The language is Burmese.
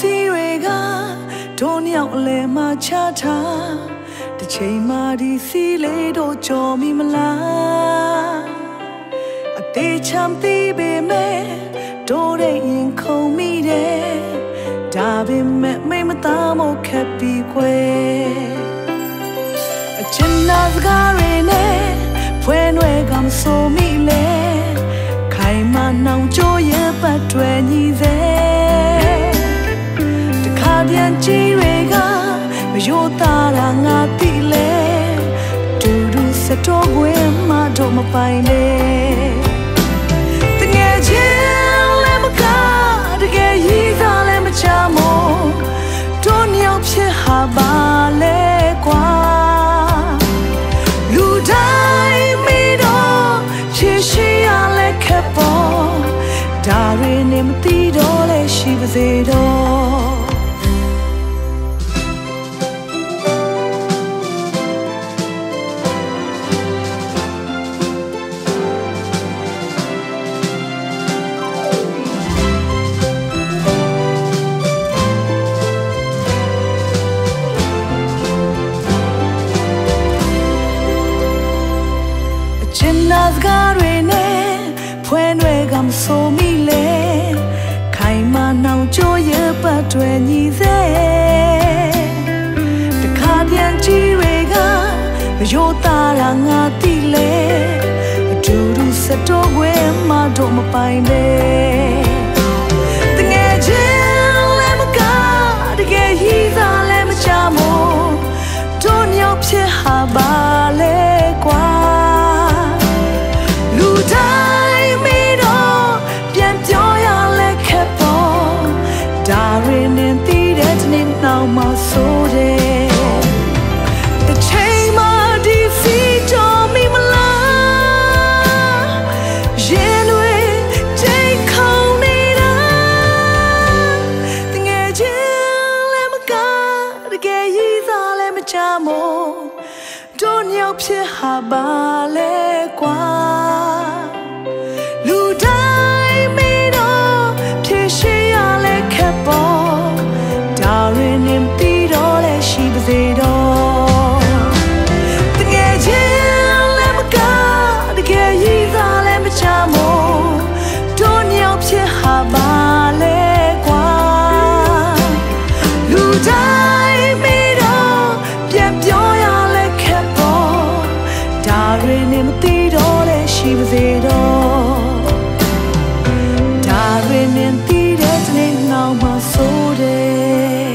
ကြီးတွေကဒုံမြောက်အလဲမှာချထားတစ်ချိန်မှဒီစီလေးတို့ကြော်မိမလားအသေးချမ်းသေးပေမဲ့တို့တဲ့ရင်ခုန်မိတယ်ဒါပေမဲ့မိမသားမို့ခက်ပြီးခွဲအချင်နာစကားတွေနဲ့ ပြန်ကြည့်တွေကမယိုသားတာငါသိလဲတူတူစတော့ွယ်မှတော့မပိုင်လေ ချင်နာစကားတွေနဲ့ဖွဲနွယ်ကမဆိုမိလေခိုင်မနှောင်ကြိုးရပတ်တွေညီစေတခါပြန်ကြည့်တွေကမယိုသားတာငါတိလေအတူတူစတော့ွယ်မှတော့မပိုင်ပဲ ဒါရင်နဲ့တည်တဲ့နေ့နောက်မှဆိုတယ်တစ်ချိန်မှဒီစီတော်မိမလားရင်တွေချိန်ခေါင်းနေတာတငယ်ချင်းလည်းမကားတကယ်ရည်စားလည်းမချမို့တို့ညောင်ဖြစ်ဟာပါလေကွာ ဒါရင်နဲ့မတီးတော့လဲရှိပါစေတော့ဒါရင်နဲ့တည်တဲ့နေ့နောက်မှဆိုတယ်